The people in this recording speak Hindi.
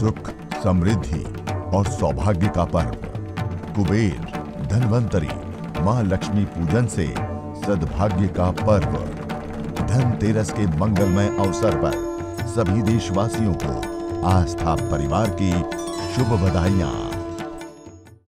सुख, समृद्धि और सौभाग्य का पर्व। कुबेर, धनवंतरी, माँ लक्ष्मी पूजन से सद्भाग्य का पर्व। धनतेरस के मंगलमय अवसर पर सभी देशवासियों को आस्था परिवार की शुभ बधाइयाँ।